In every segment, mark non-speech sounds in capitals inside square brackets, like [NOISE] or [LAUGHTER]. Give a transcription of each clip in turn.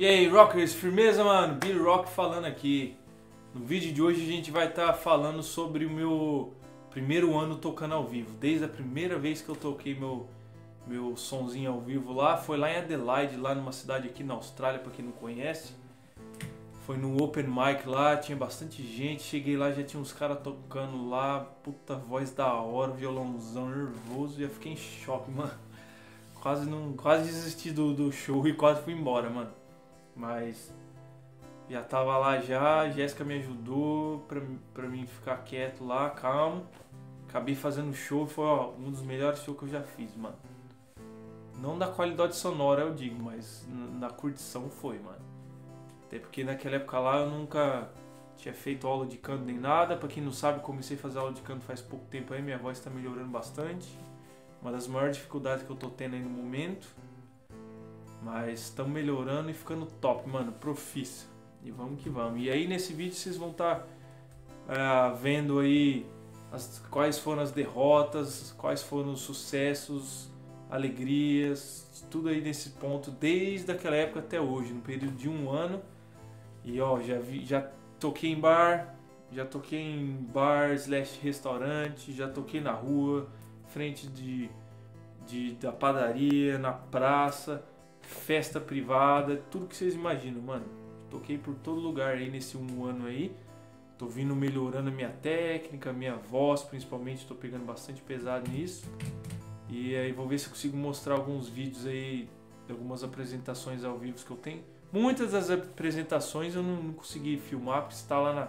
E aí, rockers, firmeza, mano? Billy Rock falando aqui. No vídeo de hoje a gente vai estar tá falando sobre o meu primeiro ano tocando ao vivo. Desde a primeira vez que eu toquei meu, meu sonzinho ao vivo lá, foi lá em Adelaide, lá numa cidade aqui na Austrália, para quem não conhece. Foi no open mic lá, tinha bastante gente. Cheguei lá, já tinha uns caras tocando lá, puta voz da hora, violãozão nervoso, e eu fiquei em choque, [LAUGHS] mano. Quase não, quase desisti do, do show e quase fui embora, mano. Mas já tava lá já, Jéssica me ajudou pra, pra mim ficar quieto lá, calmo. Acabei fazendo show, foi ó, um dos melhores shows que eu já fiz, mano. Não da qualidade sonora, eu digo, mas na curtição foi, mano. Até porque naquela época lá eu nunca tinha feito aula de canto nem nada. Pra quem não sabe, comecei a fazer aula de canto faz pouco tempo aí, minha voz tá melhorando bastante. Uma das maiores dificuldades que eu tô tendo aí no momento. Mas estamos melhorando e ficando top, mano. Profissa. E vamos que vamos. E aí nesse vídeo vocês vão estar tá, é, vendo aí as, quais foram as derrotas, quais foram os sucessos, alegrias, tudo aí nesse ponto, desde aquela época até hoje, no período de um ano. E ó, já, vi, já toquei em bar, já toquei em bar slash restaurante, já toquei na rua, frente de, de, da padaria, na praça, festa privada, tudo que vocês imaginam, mano toquei por todo lugar aí nesse um ano aí. Tô vindo melhorando a minha técnica, minha voz, principalmente, tô pegando bastante pesado nisso. E aí vou ver se consigo mostrar alguns vídeos aí, algumas apresentações ao vivo que eu tenho. Muitas das apresentações eu não, não consegui filmar, porque está lá na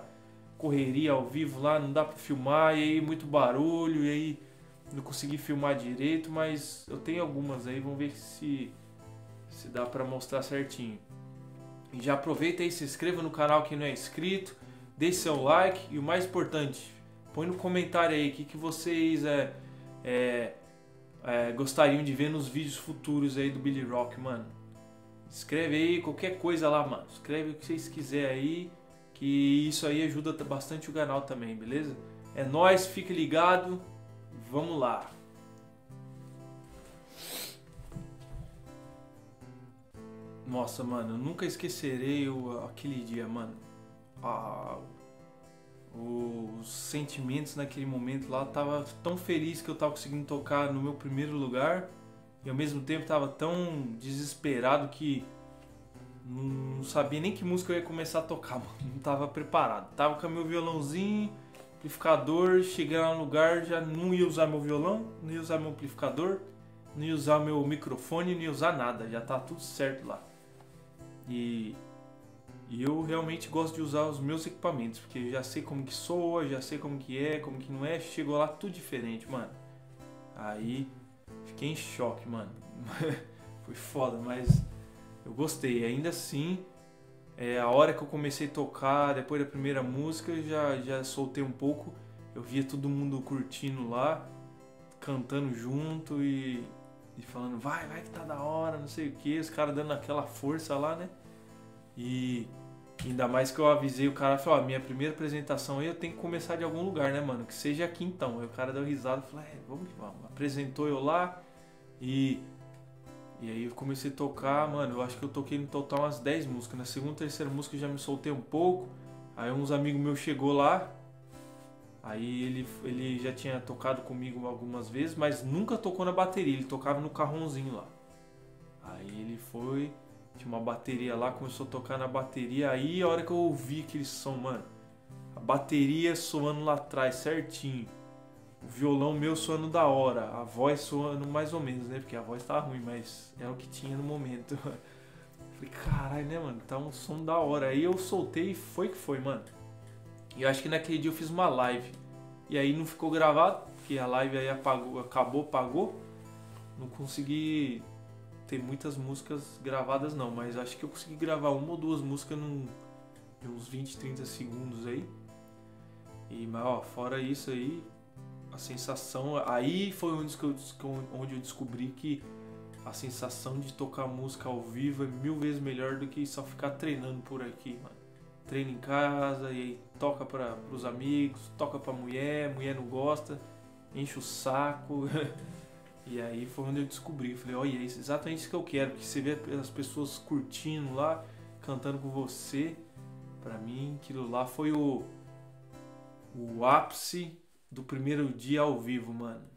correria ao vivo lá, não dá para filmar, e aí muito barulho, e aí não consegui filmar direito, mas eu tenho algumas aí, vamos ver se, se dá para mostrar certinho. E já aproveita e se inscreva no canal quem não é inscrito, deixe seu like e o mais importante, põe no comentário aí o que, que vocês é, é, é, gostariam de ver nos vídeos futuros aí do Billy Rock, mano. Escreve aí qualquer coisa lá, mano. Escreve o que vocês quiserem aí, que isso aí ajuda bastante o canal também, beleza? É nós, fique ligado, vamos lá. Nossa, mano, nunca esquecerei o, aquele dia, mano. Ah, os sentimentos naquele momento lá, tava tão feliz que eu tava conseguindo tocar no meu primeiro lugar e ao mesmo tempo tava tão desesperado que não sabia nem que música eu ia começar a tocar, [LAUGHS] mano. Não tava preparado. Tava com meu violãozinho, amplificador, cheguei lá no lugar, já não ia usar meu violão, não ia usar meu amplificador, não ia usar meu microfone, não ia usar nada, já tá tudo certo lá. E, e eu realmente gosto de usar os meus equipamentos, porque eu já sei como que soa, já sei como que é, como que não é. Chegou lá tudo diferente, mano. Aí fiquei em choque, mano. [LAUGHS] Foi foda, mas eu gostei. Ainda assim, é, a hora que eu comecei a tocar, depois da primeira música, já, já soltei um pouco. Eu via todo mundo curtindo lá, cantando junto e e falando, vai, vai que tá da hora, não sei o que, os caras dando aquela força lá, né? E ainda mais que eu avisei o cara, falou, ó, minha primeira apresentação aí eu tenho que começar de algum lugar, né, mano? Que seja aqui então. Aí o cara deu risada e falou, é, vamos que vamos. Apresentou eu lá e. E aí eu comecei a tocar, mano, eu acho que eu toquei no total umas 10 músicas. Na segunda, terceira música eu já me soltei um pouco. Aí uns amigos meus chegou lá, Aí ele, ele já tinha tocado comigo algumas vezes, mas nunca tocou na bateria, ele tocava no carrãozinho lá. Aí ele foi, tinha uma bateria lá, começou a tocar na bateria. Aí a hora que eu ouvi aquele som, mano, a bateria soando lá atrás certinho, o violão meu soando da hora, a voz soando mais ou menos, né? Porque a voz tava ruim, mas é o que tinha no momento. [LAUGHS] Falei, caralho, né, mano? Tá um som da hora. Aí eu soltei e foi que foi, mano. E eu acho que naquele dia eu fiz uma live. E aí não ficou gravado, porque a live aí apagou, acabou, pagou. Não consegui ter muitas músicas gravadas não, mas acho que eu consegui gravar uma ou duas músicas num, uns 20, 30 segundos aí. E mas, ó, fora isso aí, a sensação. Aí foi onde eu, onde eu descobri que a sensação de tocar música ao vivo é mil vezes melhor do que só ficar treinando por aqui, mano treina em casa e aí toca para os amigos, toca para mulher, mulher não gosta, enche o saco. [LAUGHS] e aí foi onde eu descobri, falei, olha, é exatamente isso que eu quero, que você vê as pessoas curtindo lá, cantando com você. Pra mim, aquilo lá foi o, o ápice do primeiro dia ao vivo, mano.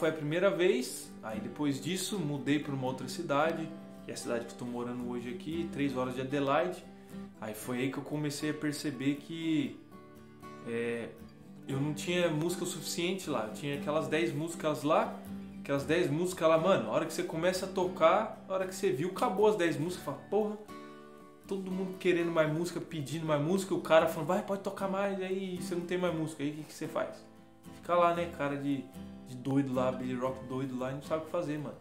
Foi a primeira vez. Aí depois disso mudei para uma outra cidade, que é a cidade que estou morando hoje aqui, três horas de Adelaide. Aí foi aí que eu comecei a perceber que é, eu não tinha música suficiente lá. Eu tinha aquelas 10 músicas lá, aquelas 10 músicas lá, mano. A hora que você começa a tocar, a hora que você viu, acabou as 10 músicas. Fala, porra, todo mundo querendo mais música, pedindo mais música. O cara falando, vai, pode tocar mais. Aí você não tem mais música. Aí o que, que você faz? Fica lá, né, cara de de doido lá, Billy Rock doido lá, e não sabe o que fazer, mano.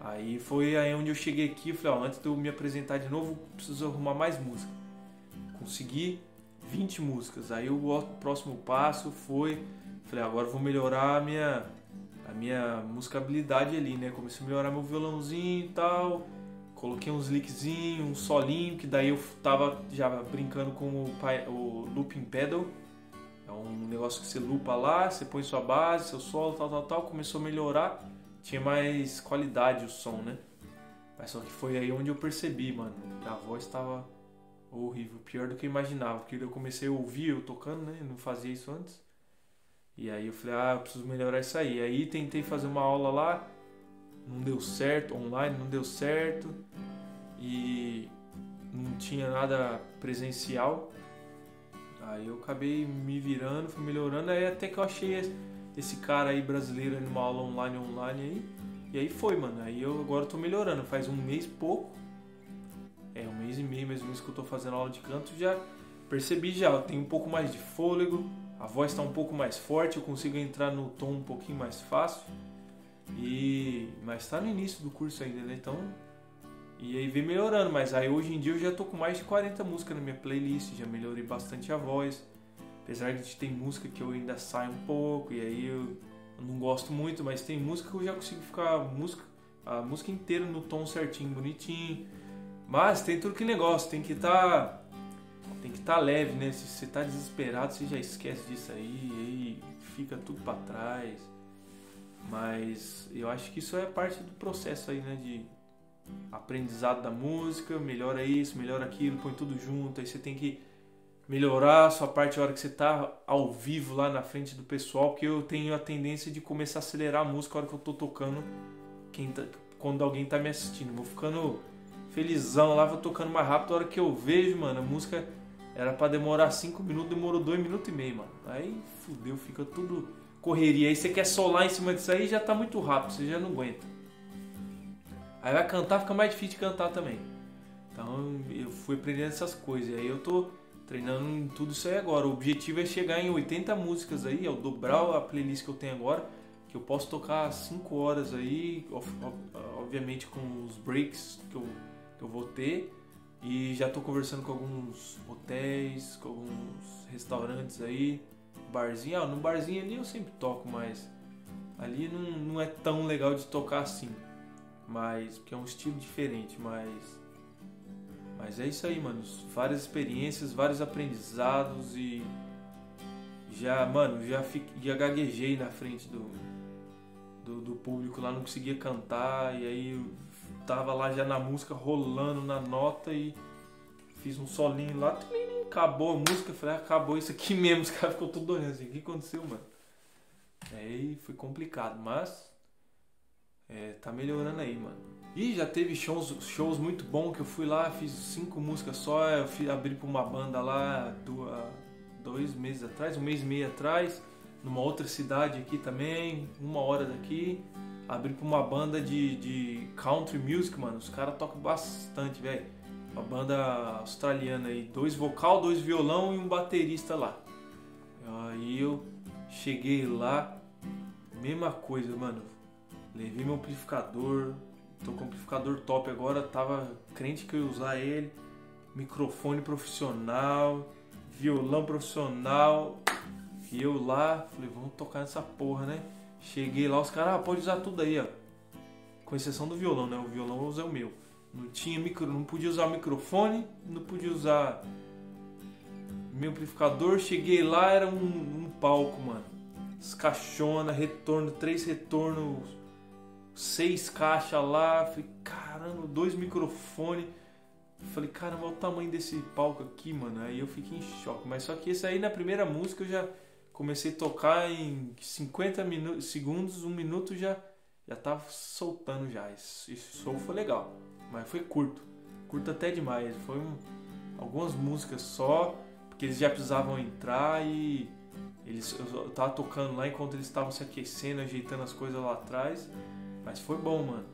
Aí foi aí onde eu cheguei aqui, falei, ó, antes de eu me apresentar de novo, preciso arrumar mais música. Consegui 20 músicas. Aí o próximo passo foi, falei, agora vou melhorar a minha a minha musicabilidade ali, né? Comecei a melhorar meu violãozinho e tal. Coloquei uns lickzinhos, um solinho, que daí eu tava já brincando com o, o looping pedal é um negócio que você lupa lá, você põe sua base, seu solo, tal, tal, tal. Começou a melhorar, tinha mais qualidade o som, né? Mas só que foi aí onde eu percebi, mano, a voz estava horrível, pior do que eu imaginava. Porque eu comecei a ouvir eu tocando, né? Eu não fazia isso antes. E aí eu falei, ah, eu preciso melhorar isso aí. Aí tentei fazer uma aula lá, não deu certo, online não deu certo. E não tinha nada presencial. Aí eu acabei me virando, fui melhorando, aí até que eu achei esse cara aí brasileiro numa aula online online aí. E aí foi, mano. Aí eu agora tô melhorando. Faz um mês pouco. É, um mês e meio mais ou que eu tô fazendo aula de canto. Já percebi já, eu tenho um pouco mais de fôlego. A voz tá um pouco mais forte, eu consigo entrar no tom um pouquinho mais fácil. E mas tá no início do curso ainda, né? Então e aí vem melhorando, mas aí hoje em dia eu já tô com mais de 40 músicas na minha playlist, já melhorei bastante a voz. Apesar de ter música que eu ainda saio um pouco, e aí eu, eu não gosto muito, mas tem música que eu já consigo ficar a música, a música inteira no tom certinho, bonitinho. Mas tem tudo que negócio, tem que estar tá, tem que estar tá leve, né? Se você tá desesperado, você já esquece disso aí, aí fica tudo para trás. Mas eu acho que isso é parte do processo aí, né, de aprendizado da música, melhora isso, melhora aquilo, põe tudo junto, aí você tem que melhorar a sua parte a hora que você tá ao vivo lá na frente do pessoal, porque eu tenho a tendência de começar a acelerar a música a hora que eu tô tocando, tá, quando alguém tá me assistindo. Vou ficando felizão lá, vou tocando mais rápido, a hora que eu vejo, mano, a música era para demorar 5 minutos, demorou 2 minutos e meio, mano. Aí fudeu, fica tudo correria. Aí você quer solar em cima disso aí, já tá muito rápido, você já não aguenta. Aí vai cantar, fica mais difícil de cantar também. Então eu fui aprendendo essas coisas. Aí eu tô treinando em tudo isso aí agora. O objetivo é chegar em 80 músicas aí, é o dobrar a playlist que eu tenho agora. Que eu posso tocar 5 horas aí, obviamente com os breaks que eu, que eu vou ter. E já tô conversando com alguns hotéis, com alguns restaurantes aí, barzinho. Ah, no barzinho ali eu sempre toco, mas ali não, não é tão legal de tocar assim. Mas, porque é um estilo diferente, mas mas é isso aí, mano. Várias experiências, vários aprendizados e já, mano, já, fiquei, já gaguejei na frente do, do, do, público lá, não conseguia cantar e aí tava lá já na música rolando na nota e fiz um solinho lá, acabou a música, falei, ah, acabou isso aqui [LAUGHS] mesmo, os caras ficou tudo olhando assim, o que aconteceu, mano? Aí foi complicado, mas é, tá melhorando aí, mano. E já teve shows, shows muito bons que eu fui lá, fiz cinco músicas só, eu fui, abri pra uma banda lá dois meses atrás, um mês e meio atrás, numa outra cidade aqui também, uma hora daqui. Abri pra uma banda de, de country music, mano. Os caras tocam bastante, velho. Uma banda australiana aí, dois vocal, dois violão e um baterista lá. Aí eu cheguei lá, mesma coisa, mano. Levei meu amplificador, Tô com amplificador top agora, tava crente que eu ia usar ele. Microfone profissional, violão profissional. E eu lá, falei, vamos tocar nessa porra, né? Cheguei lá, os caras, ah, pode usar tudo aí, ó. Com exceção do violão, né? O violão eu usei o meu. Não tinha micro, não podia usar microfone, não podia usar meu amplificador. Cheguei lá, era um, um palco, mano. Escaixona, retorno, três retornos seis caixas lá. Falei, caramba, dois microfones. Falei, caramba, olha o tamanho desse palco aqui, mano. Aí eu fiquei em choque. Mas só que esse aí na primeira música eu já comecei a tocar em 50 minutos, segundos, um minuto já já tava soltando já. Esse, esse show foi legal, mas foi curto, curto até demais. Foi um, algumas músicas só, porque eles já precisavam entrar e eles eu tava tocando lá enquanto eles estavam se aquecendo, ajeitando as coisas lá atrás. Mas foi bom, mano.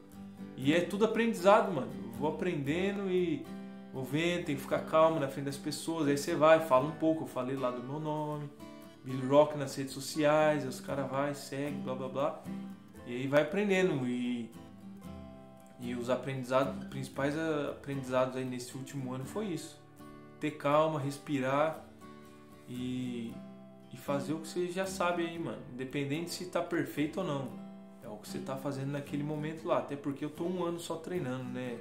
E é tudo aprendizado, mano. Eu vou aprendendo e vou vendo, tem que ficar calmo na frente das pessoas. Aí você vai, fala um pouco. Eu falei lá do meu nome, Billy Rock nas redes sociais. Os caras vai, segue, blá blá blá. E aí vai aprendendo. E, e os aprendizados, principais aprendizados aí nesse último ano foi isso. Ter calma, respirar e, e fazer o que você já sabe aí, mano. Independente se tá perfeito ou não que você está fazendo naquele momento lá. Até porque eu tô um ano só treinando, né?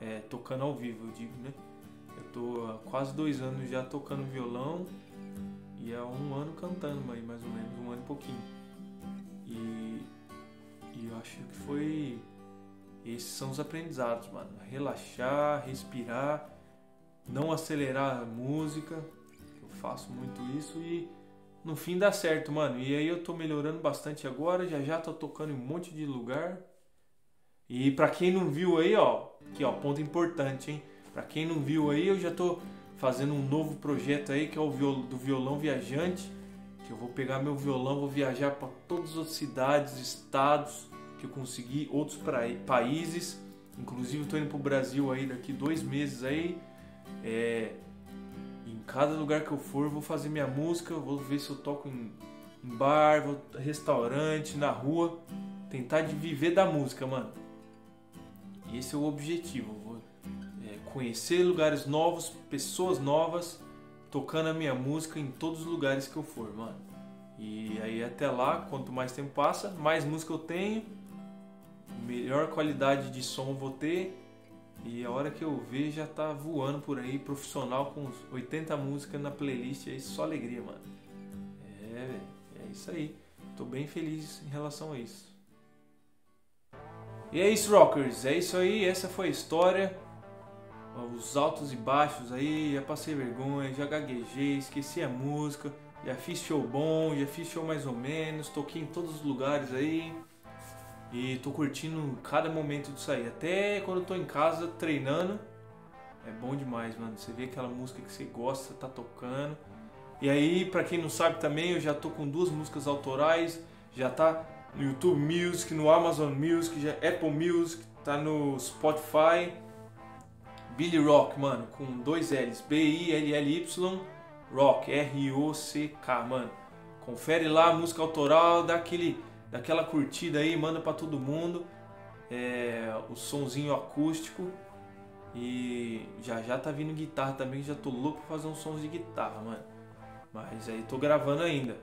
É, tocando ao vivo, eu digo, né? Eu tô há quase dois anos já tocando violão e há um ano cantando, aí, mais ou menos, um ano e pouquinho. E, e eu acho que foi. Esses são os aprendizados, mano. Relaxar, respirar, não acelerar a música. Eu faço muito isso e no fim dá certo, mano. E aí eu tô melhorando bastante agora, já já tô tocando em um monte de lugar. E para quem não viu aí, ó, aqui ó, ponto importante, hein? Para quem não viu aí, eu já tô fazendo um novo projeto aí que é o viol do violão viajante, que eu vou pegar meu violão, vou viajar para todas as cidades, estados que eu consegui, outros países. Inclusive tô indo pro Brasil aí daqui dois meses aí. É, cada lugar que eu for, vou fazer minha música, vou ver se eu toco em, em bar, vou, restaurante, na rua, tentar de viver da música, mano. E esse é o objetivo, conhecer lugares novos, pessoas novas, tocando a minha música em todos os lugares que eu for, mano. E aí até lá, quanto mais tempo passa, mais música eu tenho, melhor qualidade de som vou ter e a hora que eu ver já tá voando por aí, profissional com 80 músicas na playlist, aí só alegria, mano. É, é isso aí. Tô bem feliz em relação a isso. E é isso, rockers. É isso aí. Essa foi a história. Os altos e baixos aí. Já passei vergonha, já gaguejei, esqueci a música. Já fiz show bom, já fiz show mais ou menos. Toquei em todos os lugares aí. E tô curtindo cada momento disso aí. Até quando eu tô em casa treinando. É bom demais, mano. Você vê aquela música que você gosta, tá tocando. E aí, pra quem não sabe também, eu já tô com duas músicas autorais. Já tá no YouTube Music, no Amazon Music, já Apple Music, tá no Spotify. Billy Rock, mano, com dois L's. B-I-L-L-Y Rock, R-O-C-K, mano. Confere lá a música autoral, dá aquele dá aquela curtida aí, manda para todo mundo. É, o sonzinho acústico. E já já tá vindo guitarra também, já tô louco pra fazer uns sons de guitarra, mano. Mas aí tô gravando ainda.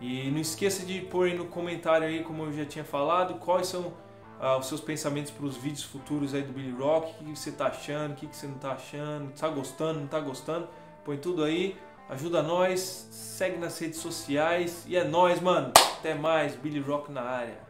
E não esqueça de pôr aí no comentário aí, como eu já tinha falado, quais são ah, os seus pensamentos para os vídeos futuros aí do Billy Rock, o que, você tá achando, o que, você não tá achando, tá gostando, não tá gostando, põe tudo aí, ajuda nós, segue nas redes sociais e é nós, mano. Até mais, Billy Rock na área.